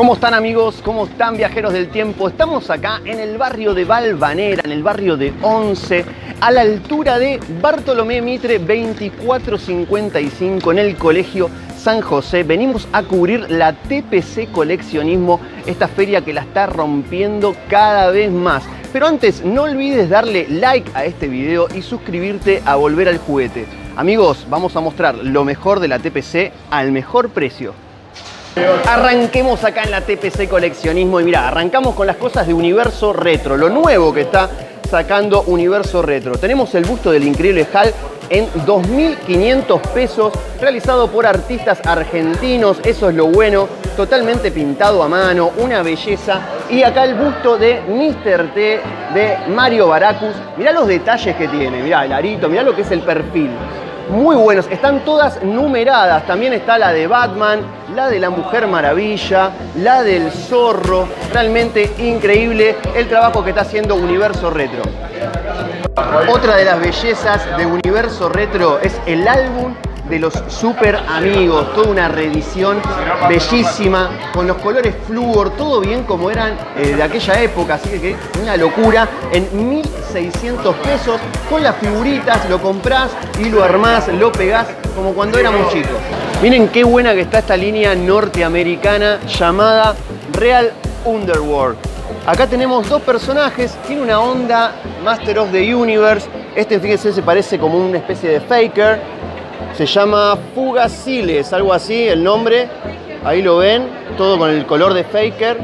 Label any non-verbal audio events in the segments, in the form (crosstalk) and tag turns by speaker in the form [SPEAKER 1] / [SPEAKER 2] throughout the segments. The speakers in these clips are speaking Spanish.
[SPEAKER 1] ¿Cómo están amigos? ¿Cómo están viajeros del tiempo? Estamos acá en el barrio de Valvanera, en el barrio de Once, a la altura de Bartolomé Mitre 2455 en el colegio San José. Venimos a cubrir la TPC Coleccionismo, esta feria que la está rompiendo cada vez más. Pero antes, no olvides darle like a este video y suscribirte a Volver al Juguete. Amigos, vamos a mostrar lo mejor de la TPC al mejor precio. Arranquemos acá en la TPC Coleccionismo y mira, arrancamos con las cosas de Universo Retro, lo nuevo que está sacando Universo Retro. Tenemos el busto del increíble Hal en 2.500 pesos, realizado por artistas argentinos, eso es lo bueno, totalmente pintado a mano, una belleza. Y acá el busto de Mr. T de Mario Baracus. Mirá los detalles que tiene, mirá el arito, mirá lo que es el perfil muy buenos. Están todas numeradas. También está la de Batman, la de la Mujer Maravilla, la del Zorro. Realmente increíble el trabajo que está haciendo Universo Retro. Otra de las bellezas de Universo Retro es el álbum de los super amigos, toda una reedición bellísima, con los colores flúor, todo bien como eran eh, de aquella época, así que una locura, en 1.600 pesos, con las figuritas, lo comprás y lo armás, lo pegás, como cuando éramos chicos. Miren qué buena que está esta línea norteamericana llamada Real Underworld. Acá tenemos dos personajes, tiene una onda Master of the Universe, este fíjense se parece como una especie de Faker, se llama Fugaciles, algo así el nombre. Ahí lo ven, todo con el color de Faker.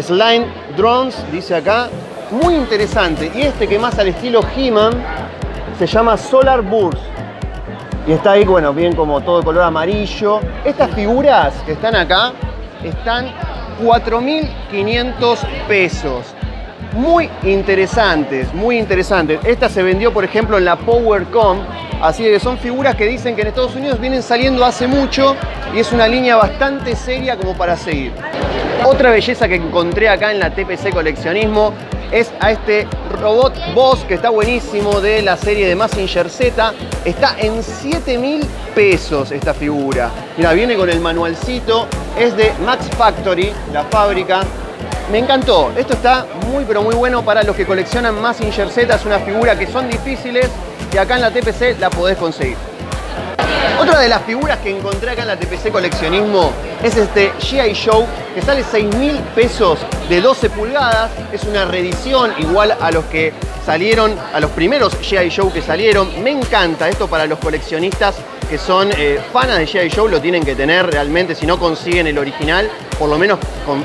[SPEAKER 1] Slime Drones, dice acá. Muy interesante. Y este que más al estilo He-Man se llama Solar Burst. Y está ahí, bueno, bien como todo color amarillo. Estas figuras que están acá están 4.500 pesos. Muy interesantes, muy interesantes. Esta se vendió, por ejemplo, en la PowerCon Así que son figuras que dicen que en Estados Unidos vienen saliendo hace mucho y es una línea bastante seria como para seguir. Otra belleza que encontré acá en la TPC Coleccionismo es a este robot Boss que está buenísimo de la serie de Massinger Z. Está en 7 mil pesos esta figura. Mira, viene con el manualcito. Es de Max Factory, la fábrica. Me encantó. Esto está muy pero muy bueno para los que coleccionan Massinger Z. Es una figura que son difíciles y acá en la TPC la podés conseguir. Otra de las figuras que encontré acá en la TPC Coleccionismo es este G.I. Show que sale 6 mil pesos de 12 pulgadas. Es una reedición igual a los que salieron, a los primeros G.I. Show que salieron. Me encanta esto para los coleccionistas que son eh, fanas de G.I. Show, lo tienen que tener realmente. Si no consiguen el original, por lo menos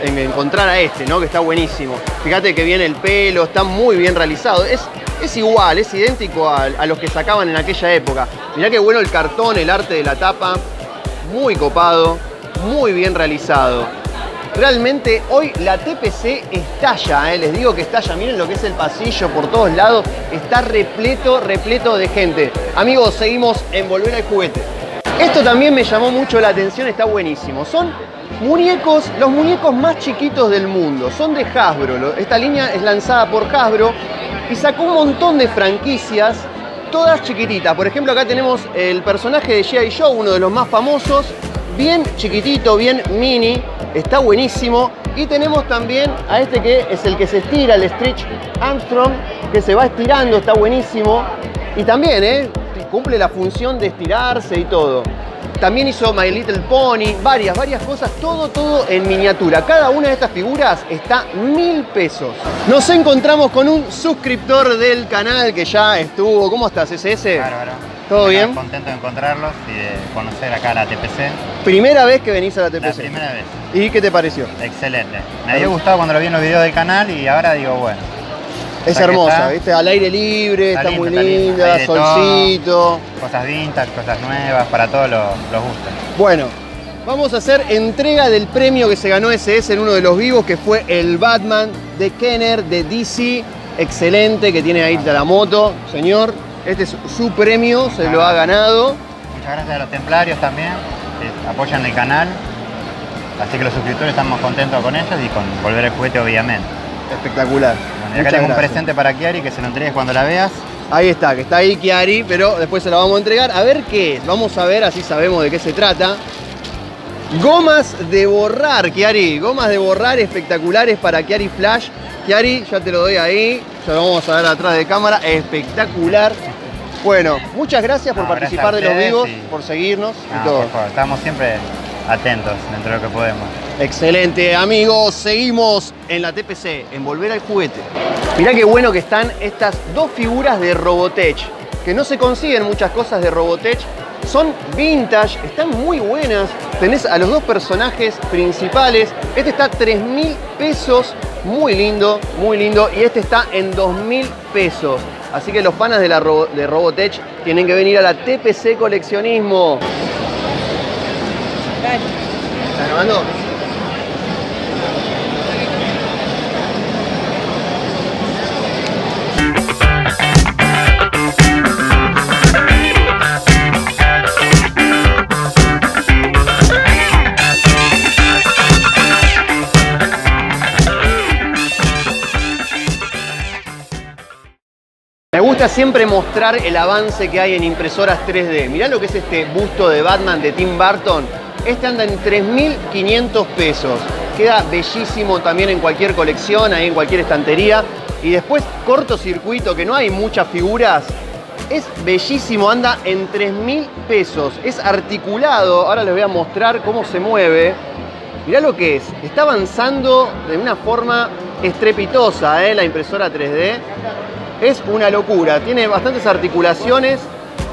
[SPEAKER 1] encontrar a este, ¿no? Que está buenísimo. Fíjate que viene el pelo, está muy bien realizado. Es es igual, es idéntico a, los que sacaban en aquella época. Mirá qué bueno el cartón, el arte de la tapa, muy copado, muy bien realizado. Realmente hoy la TPC estalla, ¿eh? les digo que estalla. Miren lo que es el pasillo por todos lados. Está repleto, repleto de gente. Amigos, seguimos en Volver al Juguete. Esto también me llamó mucho la atención, está buenísimo. Son muñecos, los muñecos más chiquitos del mundo. Son de Hasbro. Esta línea es lanzada por Hasbro y sacó un montón de franquicias, todas chiquititas. Por ejemplo, acá tenemos el personaje de G.I. Joe, uno de los más famosos, bien chiquitito, bien mini, está buenísimo. Y tenemos también a este que es el que se estira, el Stretch Armstrong, que se va estirando, está buenísimo. Y también, ¿eh? cumple la función de estirarse y todo. También hizo My Little Pony, varias, varias cosas, todo, todo en miniatura. Cada una de estas figuras está mil pesos. Nos encontramos con un suscriptor del canal que ya estuvo. ¿Cómo estás, SS?
[SPEAKER 2] Claro,
[SPEAKER 1] ¿Todo bien?
[SPEAKER 2] Contento de encontrarlos y de conocer acá la TPC.
[SPEAKER 1] ¿Primera vez que venís a la TPC? La
[SPEAKER 2] primera vez.
[SPEAKER 1] ¿Y qué te pareció?
[SPEAKER 2] Excelente. Me había gustado cuando lo vi en los videos del canal y ahora digo, bueno,
[SPEAKER 1] es hermosa, ¿viste? Al aire libre, está, muy linda, solcito.
[SPEAKER 2] Cosas vintage, cosas nuevas, para todos los, gustos.
[SPEAKER 1] Bueno, vamos a hacer entrega del premio que se ganó SS en uno de los vivos, que fue el Batman de Kenner de DC. Excelente, que tiene ahí la moto, señor. Este es su premio, se lo ha ganado.
[SPEAKER 2] Muchas gracias a los templarios también, que apoyan el canal. Así que los suscriptores estamos contentos con ellos y con volver el juguete, obviamente.
[SPEAKER 1] Espectacular.
[SPEAKER 2] Y acá tengo un presente para Kiari que se lo entregues cuando la veas.
[SPEAKER 1] Ahí está, que está ahí Kiari, pero después se la vamos a entregar. A ver qué es. Vamos a ver, así sabemos de qué se trata. Gomas de borrar, Kiari. Gomas de borrar espectaculares para Kiari Flash. Kiari, ya te lo doy ahí. Ya lo vamos a ver atrás de cámara. Espectacular. Bueno, muchas gracias por
[SPEAKER 2] No,
[SPEAKER 1] participar de los vivos,
[SPEAKER 2] y-
[SPEAKER 1] por seguirnos y todo.
[SPEAKER 2] por favor, estamos siempre atentos dentro de lo que podemos.
[SPEAKER 1] Excelente, amigos. Seguimos en la TPC, en Volver al Juguete. Mirá qué bueno que están estas dos figuras de Robotech, que no se consiguen muchas cosas de Robotech. Son vintage, están muy buenas. Tenés a los dos personajes principales. Este está a 3 mil pesos, muy lindo, muy lindo. Y este está en 2 mil pesos. Así que los fanas de, la Robo- de Robotech tienen que venir a la TPC Coleccionismo. ¿Estás grabando? Siempre mostrar el avance que hay en impresoras 3D. Mirá lo que es este busto de Batman de Tim Burton. Este anda en 3.500 pesos. Queda bellísimo también en cualquier colección, ahí en cualquier estantería. Y después cortocircuito, que no hay muchas figuras. Es bellísimo, anda en 3.000 pesos. Es articulado. Ahora les voy a mostrar cómo se mueve. Mirá lo que es. Está avanzando de una forma estrepitosa ¿eh? la impresora 3D. Es una locura. Tiene bastantes articulaciones.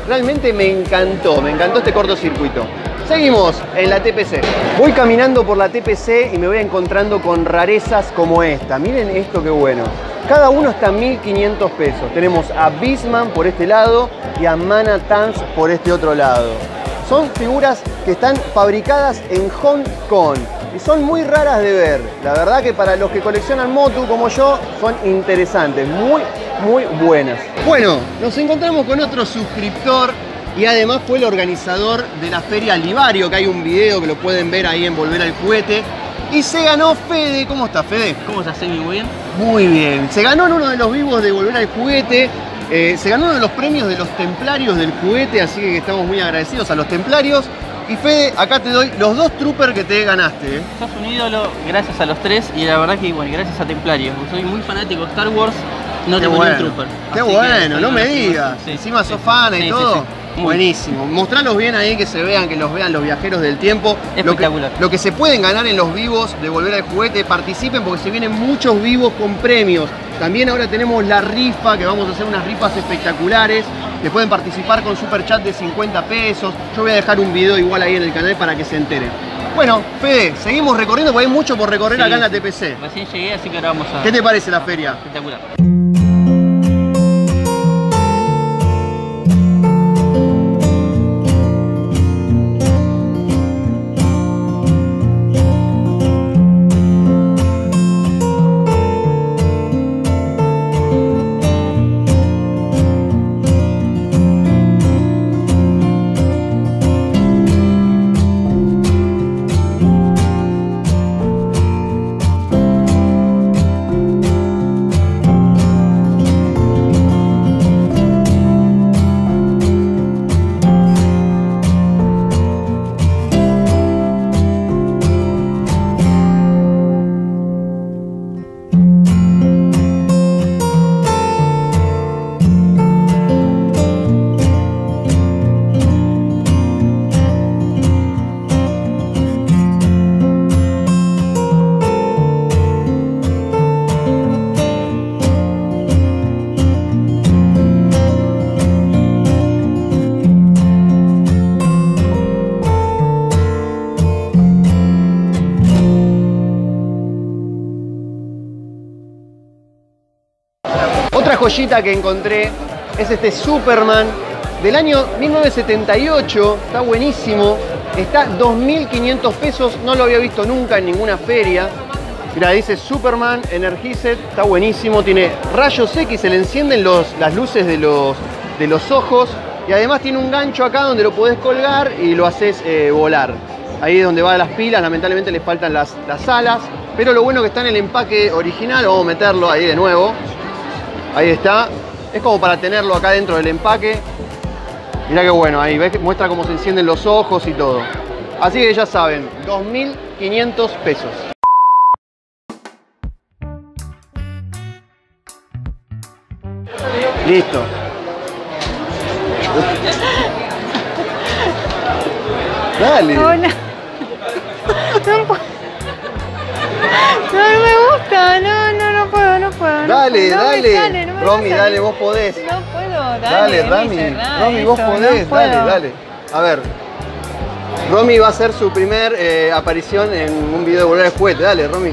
[SPEAKER 1] Realmente me encantó. Me encantó este cortocircuito. Seguimos en la TPC. Voy caminando por la TPC y me voy encontrando con rarezas como esta. Miren esto qué bueno. Cada uno está a 1.500 pesos. Tenemos a Bisman por este lado y a Mana Tans por este otro lado. Son figuras que están fabricadas en Hong Kong y son muy raras de ver. La verdad que para los que coleccionan Motu como yo son interesantes, muy, muy buenas. Bueno, nos encontramos con otro suscriptor y además fue el organizador de la feria Livario, que hay un video que lo pueden ver ahí en Volver al Juguete. Y se ganó Fede. ¿Cómo está Fede?
[SPEAKER 3] ¿Cómo estás, Emi? Muy bien.
[SPEAKER 1] Muy bien. Se ganó en uno de los vivos de Volver al Juguete. eh, se ganó uno de los premios de los templarios del juguete, así que estamos muy agradecidos a los templarios. Y Fede, acá te doy los dos troopers que te ganaste. ¿eh?
[SPEAKER 3] Sos un ídolo gracias a los tres y la verdad que, bueno, gracias a Templarios. Soy muy fanático de Star Wars, no
[SPEAKER 1] Qué
[SPEAKER 3] tengo
[SPEAKER 1] bueno.
[SPEAKER 3] un trooper.
[SPEAKER 1] Qué
[SPEAKER 3] Así
[SPEAKER 1] bueno, no me digas.
[SPEAKER 3] Sí,
[SPEAKER 1] Encima sos
[SPEAKER 3] sí.
[SPEAKER 1] fan y todo. Buenísimo. Mostralos bien ahí, que se vean, que los vean los viajeros del tiempo. Lo que,
[SPEAKER 3] Espectacular.
[SPEAKER 1] lo que se pueden ganar en los vivos de Volver al Juguete, participen porque se vienen muchos vivos con premios. También ahora tenemos la rifa, que vamos a hacer unas rifas espectaculares. Que pueden participar con super chat de 50 pesos. Yo voy a dejar un video igual ahí en el canal para que se enteren. Bueno, Fede, seguimos recorriendo porque hay mucho por recorrer
[SPEAKER 3] Sí,
[SPEAKER 1] acá en la. TPC.
[SPEAKER 3] Recién llegué, así que ahora vamos a.
[SPEAKER 1] ¿Qué te parece la feria?
[SPEAKER 3] Espectacular.
[SPEAKER 1] Que encontré es este Superman del año 1978. Está buenísimo. Está 2.500 pesos. No lo había visto nunca en ninguna feria. Mira, dice Superman Energized. Está buenísimo. Tiene rayos X. Se le encienden las luces de los, ojos. Y además tiene un gancho acá donde lo podés colgar y lo haces eh, volar. Ahí es donde va las pilas. Lamentablemente le faltan las, las alas. Pero lo bueno que está en el empaque original. Vamos a meterlo ahí de nuevo. Ahí está. Es como para tenerlo acá dentro del empaque. Mirá qué bueno, ahí ves que muestra cómo se encienden los ojos y todo. Así que ya saben, 2.500 pesos. Listo. Dale.
[SPEAKER 4] No, puedo. no, no me gusta, no, no,
[SPEAKER 1] Dale,
[SPEAKER 4] no
[SPEAKER 1] dale.
[SPEAKER 4] sale, no
[SPEAKER 1] Romy, dale, vos podés.
[SPEAKER 4] No puedo, dale.
[SPEAKER 1] Dale, Rami. Romy, vos podés. dale, dale. A ver. Romy va a hacer su primer eh, aparición en un video de volver al juguete. Dale, Romy.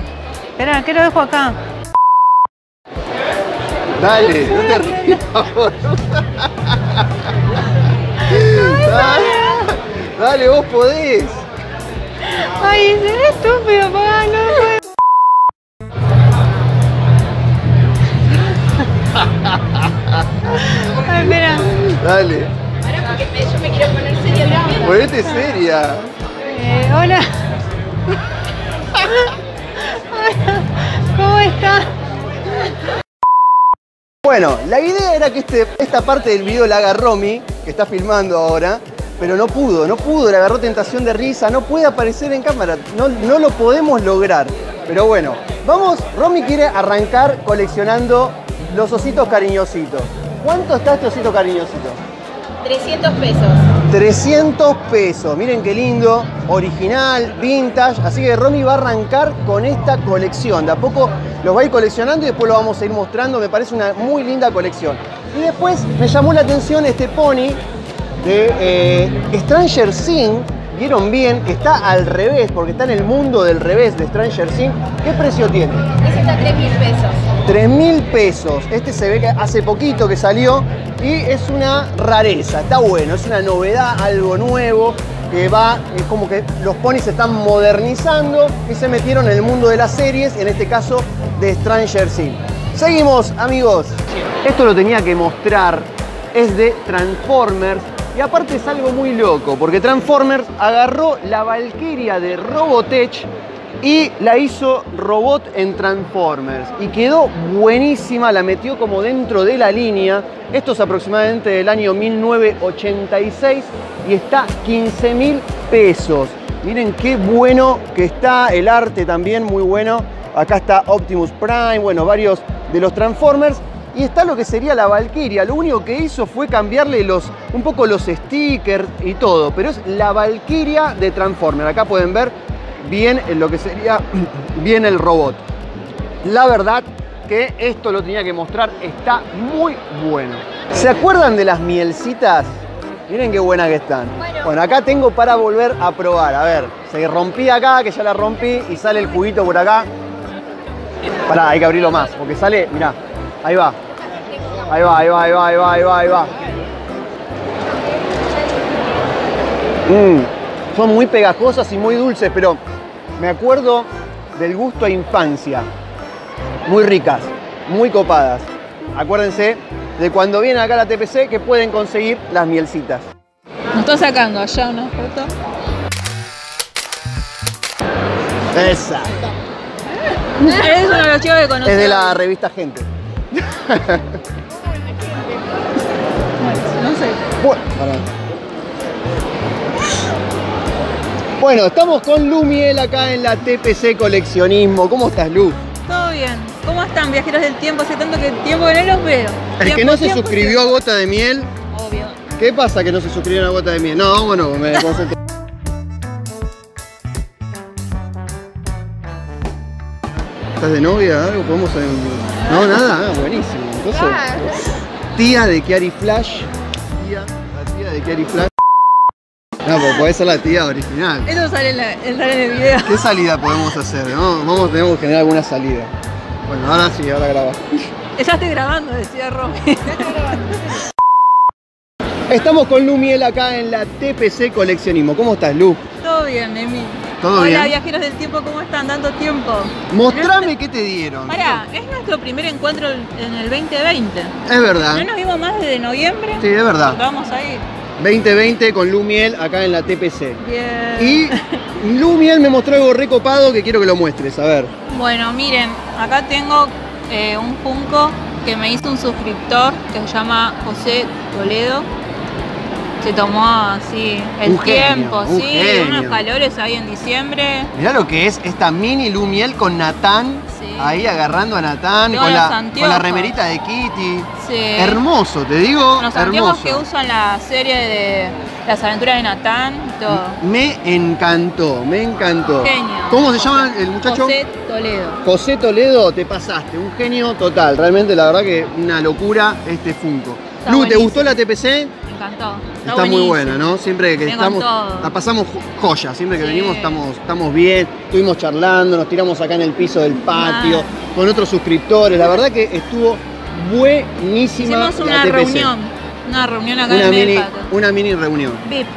[SPEAKER 4] Espera, ¿qué lo dejo acá?
[SPEAKER 1] Dale, no te rías, boluda. (laughs) Dale, dale, vos podés.
[SPEAKER 4] Ay, es estúpido, papá, no puedo. (laughs) Ay, espera.
[SPEAKER 1] Dale. yo me quiero poner seria también. Ponete seria.
[SPEAKER 4] Eh, hola. Hola. ¿Cómo está?
[SPEAKER 1] Bueno, la idea era que este- esta parte del video la haga Romy, que está filmando ahora, pero no pudo, no pudo, le agarró tentación de risa, no puede aparecer en cámara, no, no lo podemos lograr. Pero bueno, vamos, Romy quiere arrancar coleccionando los ositos cariñositos. ¿Cuánto está este osito cariñosito?
[SPEAKER 5] 300 pesos.
[SPEAKER 1] 300 pesos, miren qué lindo, original, vintage, así que Romy va a arrancar con esta colección, de a poco los va a ir coleccionando y después lo vamos a ir mostrando, me parece una muy linda colección. Y después me llamó la atención este pony de eh, Stranger Things, vieron bien que está al revés, porque está en el mundo del revés de Stranger Things, ¿qué precio tiene?
[SPEAKER 5] Ese está a 3 mil pesos.
[SPEAKER 1] 3 mil pesos. Este se ve que hace poquito que salió y es una rareza, está bueno, es una novedad, algo nuevo que va, es como que los ponis se están modernizando y se metieron en el mundo de las series, en este caso de Stranger Things. Seguimos, amigos. Esto lo tenía que mostrar, es de Transformers y aparte es algo muy loco, porque Transformers agarró la Valkyria de Robotech y la hizo robot en Transformers y quedó buenísima, la metió como dentro de la línea. Esto es aproximadamente del año 1986 y está 15 mil pesos. Miren qué bueno que está el arte también, muy bueno. Acá está Optimus Prime, bueno, varios de los Transformers. Y está lo que sería la Valkyria. Lo único que hizo fue cambiarle los, un poco los stickers y todo. Pero es la Valkyria de Transformers. Acá pueden ver bien lo que sería (clears throat) bien el robot. La verdad que esto lo tenía que mostrar, está muy bueno. ¿Se acuerdan de las mielcitas? Miren qué buenas que están. Bueno. acá tengo para volver a probar. A ver, se rompí acá, que ya la rompí, y sale el juguito por acá. Pará, hay que abrirlo más, porque sale, mirá, ahí va. Ahí va, ahí va, ahí va, ahí va, ahí va, ahí va. Mm, son muy pegajosas y muy dulces, pero me acuerdo del gusto a infancia. Muy ricas, muy copadas. Acuérdense de cuando vienen acá a la TPC que pueden conseguir las mielcitas.
[SPEAKER 6] Nos está sacando allá una foto.
[SPEAKER 1] Esa.
[SPEAKER 6] Es uno de los chicos que conocí.
[SPEAKER 1] Es de la revista Gente. (laughs)
[SPEAKER 6] No sé.
[SPEAKER 1] Bueno, pará. Bueno, estamos con Lu Miel acá en la TPC Coleccionismo. ¿Cómo estás, Lu?
[SPEAKER 6] Todo bien. ¿Cómo están, viajeros del tiempo? Hace tanto que tiempo que no los veo.
[SPEAKER 1] El que no se suscribió a Gota de Miel.
[SPEAKER 6] Obvio.
[SPEAKER 1] ¿qué pasa que no se suscribió a Gota de Miel? No, bueno, me concentré. ¿Estás de novia? ¿Algo? ¿Podemos No, nada, ah, buenísimo. Entonces, tía de Kiari Flash. Tía, la tía de Kiari Flash. No, pues puede ser la tía original.
[SPEAKER 6] Eso sale en, la- sale en el video.
[SPEAKER 1] ¿Qué salida podemos hacer? No, vamos, tenemos que generar alguna salida. Bueno, ahora sí, ahora graba.
[SPEAKER 6] Ya estoy grabando, decía Romy. (laughs)
[SPEAKER 1] Estamos con Lu Miel acá en la TPC Coleccionismo. ¿Cómo estás, Lu?
[SPEAKER 6] Todo bien, Emi.
[SPEAKER 1] ¿Todo
[SPEAKER 6] Hola,
[SPEAKER 1] bien?
[SPEAKER 6] viajeros del tiempo, ¿cómo están? Tanto tiempo.
[SPEAKER 1] Mostrame qué te dieron.
[SPEAKER 6] Pará, es nuestro primer encuentro en el 2020.
[SPEAKER 1] Es verdad.
[SPEAKER 6] No nos vimos más desde noviembre.
[SPEAKER 1] Sí, es verdad.
[SPEAKER 6] Vamos a ir.
[SPEAKER 1] 2020 con Lu Miel acá en la TPC.
[SPEAKER 6] Bien.
[SPEAKER 1] Y (laughs) Lu Miel me mostró algo recopado que quiero que lo muestres. A ver.
[SPEAKER 6] Bueno, miren, acá tengo eh, un Funko que me hizo un suscriptor que se llama José Toledo. Se tomó así el
[SPEAKER 1] Un genio,
[SPEAKER 6] tiempo,
[SPEAKER 1] un
[SPEAKER 6] sí,
[SPEAKER 1] genio.
[SPEAKER 6] unos calores ahí en diciembre.
[SPEAKER 1] Mirá lo que es esta mini Lumiel con Natán. Ahí agarrando a Natán, con con la remerita de Kitty.
[SPEAKER 6] Sí.
[SPEAKER 1] Hermoso, te digo,
[SPEAKER 6] Los
[SPEAKER 1] hermoso.
[SPEAKER 6] que usan la serie de Las aventuras de Natán y todo.
[SPEAKER 1] Me encantó, me encantó.
[SPEAKER 6] Genio.
[SPEAKER 1] ¿Cómo se llama el muchacho?
[SPEAKER 6] José Toledo.
[SPEAKER 1] José Toledo, te pasaste, un genio total. Realmente, la verdad que una locura este Funko.
[SPEAKER 6] Está
[SPEAKER 1] Lu, ¿te gustó la TPC?
[SPEAKER 6] Encantó.
[SPEAKER 1] Está, muy buena, ¿no? Siempre que estamos, la pasamos jo- joya. Siempre que
[SPEAKER 6] Sí.
[SPEAKER 1] venimos estamos, estamos bien. Estuvimos charlando, nos tiramos acá en el piso del patio con otros suscriptores. La verdad que estuvo buenísima
[SPEAKER 6] Hicimos una reunión. Una reunión acá
[SPEAKER 1] Una
[SPEAKER 6] en
[SPEAKER 1] mini,
[SPEAKER 6] el patio.
[SPEAKER 1] una mini reunión.
[SPEAKER 6] VIP.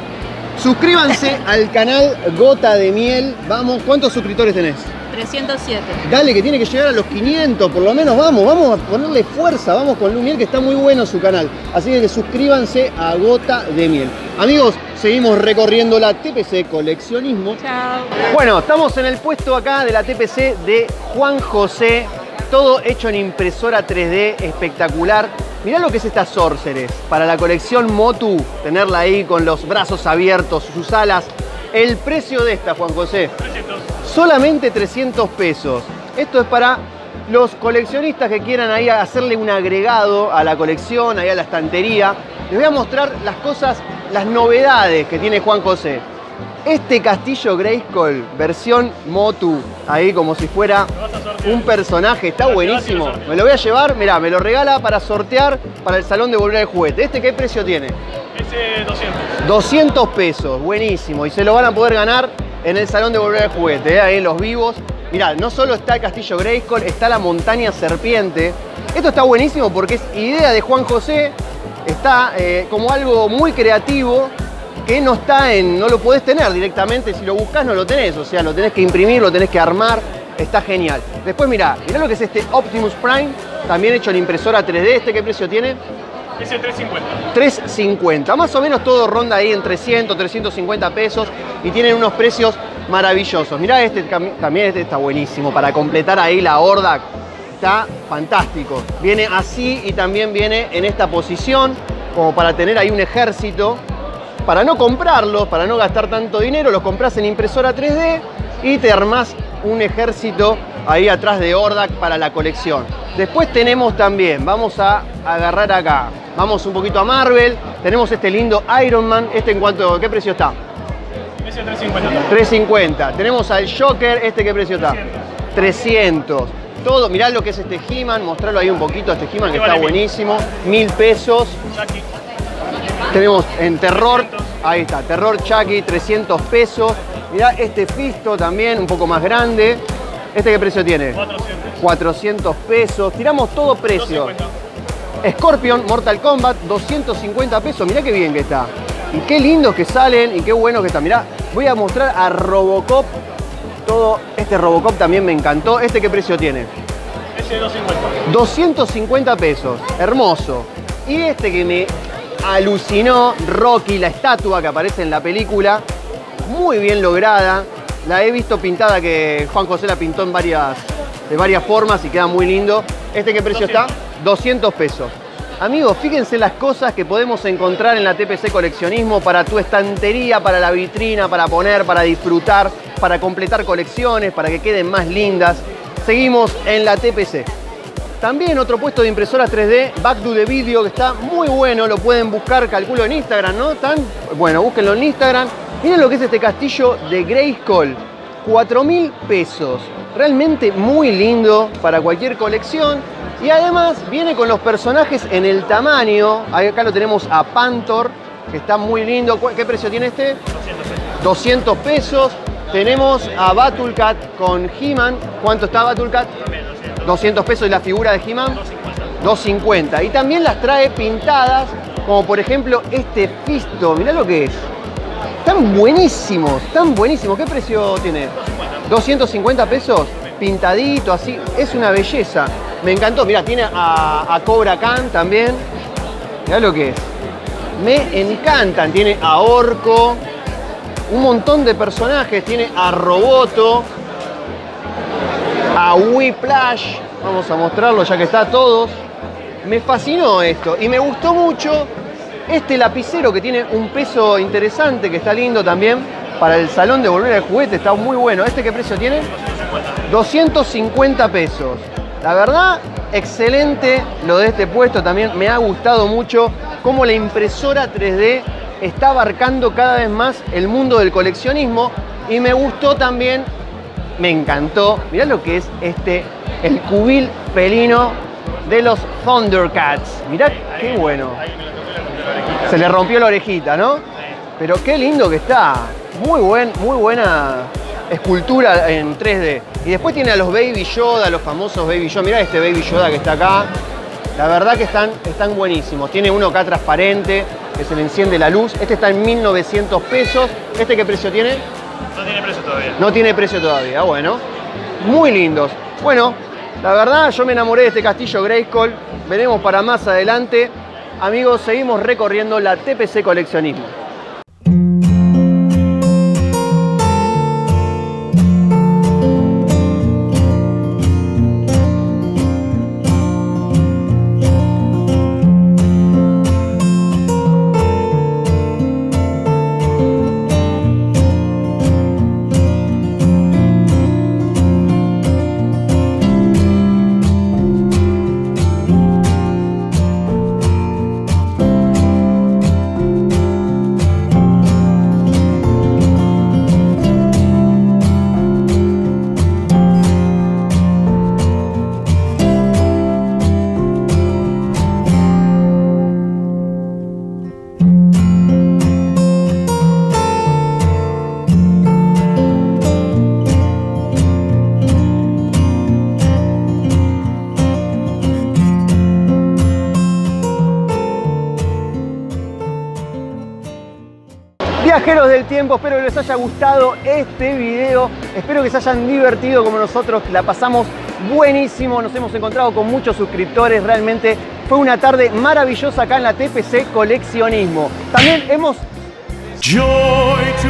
[SPEAKER 1] Suscríbanse (laughs) al canal Gota de Miel. Vamos, ¿cuántos suscriptores tenés?
[SPEAKER 6] 307.
[SPEAKER 1] Dale, que tiene que llegar a los 500, por lo menos vamos, vamos a ponerle fuerza, vamos con Lumiel, que está muy bueno su canal. Así que suscríbanse a Gota de Miel. Amigos, seguimos recorriendo la TPC Coleccionismo.
[SPEAKER 6] Chao.
[SPEAKER 1] Bueno, estamos en el puesto acá de la TPC de Juan José, todo hecho en impresora 3D, espectacular. Mirá lo que es esta Sorceres, para la colección Motu, tenerla ahí con los brazos abiertos, sus alas. El precio de esta, Juan José, solamente 300 pesos. Esto es para los coleccionistas que quieran ahí hacerle un agregado a la colección, ahí a la estantería. Les voy a mostrar las cosas, las novedades que tiene Juan José. Este castillo Grayskull, versión Motu, ahí como si fuera un personaje, está buenísimo. Me lo voy a llevar, mirá, me lo regala para sortear para el salón de volver al juguete. ¿Este qué precio tiene?
[SPEAKER 7] Ese 200.
[SPEAKER 1] 200 pesos, buenísimo. Y se lo van a poder ganar en el Salón de Volver al Juguete, ¿eh? ahí en los vivos. Mirá, no solo está el Castillo Grayskull, está la Montaña Serpiente. Esto está buenísimo porque es idea de Juan José. Está eh, como algo muy creativo que no está en. no lo podés tener directamente. Si lo buscas, no lo tenés. O sea, lo tenés que imprimir, lo tenés que armar. Está genial. Después, mirá, mirá lo que es este Optimus Prime, también hecho en impresora 3D. ¿Este qué precio tiene?
[SPEAKER 7] Ese 350.
[SPEAKER 1] 350. Más o menos todo ronda ahí en 300, 350 pesos y tienen unos precios maravillosos. Mirá este también este está buenísimo para completar ahí la horda. Está fantástico. Viene así y también viene en esta posición como para tener ahí un ejército. Para no comprarlos, para no gastar tanto dinero, los compras en impresora 3D y te armás un ejército ahí atrás de Ordak para la colección. Después tenemos también, vamos a agarrar acá, vamos un poquito a Marvel, tenemos este lindo Iron Man, este en cuanto, ¿qué precio está?
[SPEAKER 7] Ese 350.
[SPEAKER 1] 350. Tenemos al Joker, ¿este qué precio está? 300. Todo, mirá lo que es este He-Man, mostrarlo ahí un poquito, este He-Man que está buenísimo. Mil pesos.
[SPEAKER 7] Chucky.
[SPEAKER 1] Tenemos en terror, ahí está, terror Chucky, 300 pesos. Mirá este Fisto también, un poco más grande. ¿Este qué precio tiene?
[SPEAKER 7] 400.
[SPEAKER 1] 400 pesos. Tiramos todo precio.
[SPEAKER 7] 250.
[SPEAKER 1] Scorpion Mortal Kombat, 250 pesos. Mirá qué bien que está. Y qué lindos que salen y qué buenos que están. Mirá, voy a mostrar a Robocop. Todo este Robocop también me encantó. ¿Este qué precio tiene?
[SPEAKER 7] Ese 250.
[SPEAKER 1] 250 pesos. Hermoso. Y este que me alucinó, Rocky, la estatua que aparece en la película. Muy bien lograda. La he visto pintada que Juan José la pintó en varias, de varias formas y queda muy lindo. ¿Este qué precio está? 200 pesos. Amigos, fíjense las cosas que podemos encontrar en la TPC Coleccionismo para tu estantería, para la vitrina, para poner, para disfrutar, para completar colecciones, para que queden más lindas. Seguimos en la TPC. También otro puesto de impresora 3D, Back to the Video, que está muy bueno, lo pueden buscar, calculo en Instagram, ¿no? Tan, bueno, búsquenlo en Instagram. Miren lo que es este castillo de Grayskull, 4 mil pesos. Realmente muy lindo para cualquier colección. Y además viene con los personajes en el tamaño. Acá lo tenemos a Pantor, que está muy lindo. ¿Cu- ¿Qué precio tiene este? 200 pesos. Tenemos a Batulcat con He-Man. ¿Cuánto está Batulcat? 200 pesos y la figura de He-Man. 250. Y también las trae pintadas, como por ejemplo este Fisto. Mirá lo que es. Están buenísimos, están buenísimos. ¿Qué precio tiene? 250 pesos, pintadito así. Es una belleza. Me encantó. Mirá, tiene a, a Cobra Khan también. Mirá lo que es. Me encantan. Tiene a Orco. Un montón de personajes. Tiene a Roboto. A Whiplash. Vamos a mostrarlo ya que está a todos. Me fascinó esto y me gustó mucho Este lapicero que tiene un peso interesante, que está lindo también, para el salón de volver al juguete, está muy bueno. ¿Este qué precio tiene? 250 pesos. La verdad, excelente lo de este puesto también. Me ha gustado mucho cómo la impresora 3D está abarcando cada vez más el mundo del coleccionismo. Y me gustó también, me encantó. Mirá lo que es este, el cubil felino de los Thundercats. Mirá qué bueno. Se le rompió la orejita, ¿no? Pero qué lindo que está. Muy, buen, muy buena escultura en 3D. Y después tiene a los Baby Yoda, los famosos Baby Yoda. Mirá este Baby Yoda que está acá. La verdad que están, están buenísimos. Tiene uno acá transparente, que se le enciende la luz. Este está en 1900 pesos. ¿Este qué precio tiene?
[SPEAKER 7] No tiene precio todavía.
[SPEAKER 1] No tiene precio todavía, bueno. Muy lindos. Bueno, la verdad yo me enamoré de este castillo Grayskull. Veremos para más adelante. Amigos, seguimos recorriendo la TPC Coleccionismo. Viajeros del tiempo, espero que les haya gustado este video, espero que se hayan divertido como nosotros, la pasamos buenísimo, nos hemos encontrado con muchos suscriptores, realmente fue una tarde maravillosa acá en la TPC Coleccionismo. También hemos
[SPEAKER 8] Joy to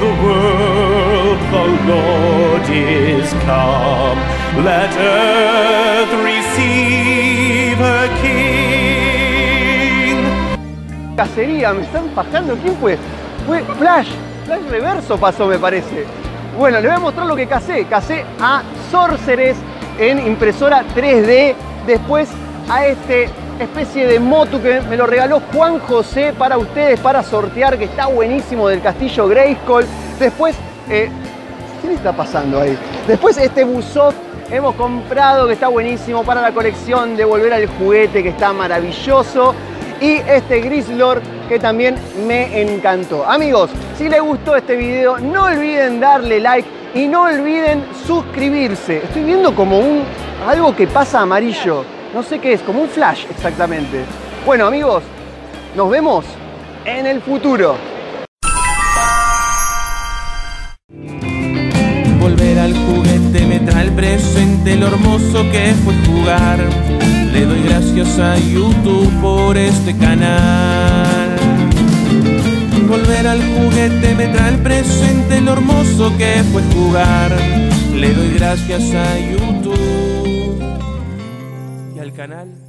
[SPEAKER 8] the world, the Lord is come. Let earth receive her King.
[SPEAKER 1] cacería, me están pasando, ¿quién fue? Fue Flash, Flash Reverso pasó me parece. Bueno, les voy a mostrar lo que casé. Casé a Sorceres en impresora 3D. Después a este especie de motu que me lo regaló Juan José para ustedes, para sortear, que está buenísimo del castillo Grayskull. Después, eh, ¿qué le está pasando ahí? Después este buzón hemos comprado que está buenísimo para la colección de volver al juguete, que está maravilloso. Y este Grislord que también me encantó. Amigos, si les gustó este video, no olviden darle like y no olviden suscribirse. Estoy viendo como un algo que pasa amarillo. No sé qué es, como un flash exactamente. Bueno, amigos, nos vemos en el futuro.
[SPEAKER 9] Volver al juguete me trae el presente, lo hermoso que fue jugar. Le doy gracias a YouTube por este canal. Volver al juguete me trae el presente, lo hermoso que fue jugar. Le doy gracias a YouTube y al canal.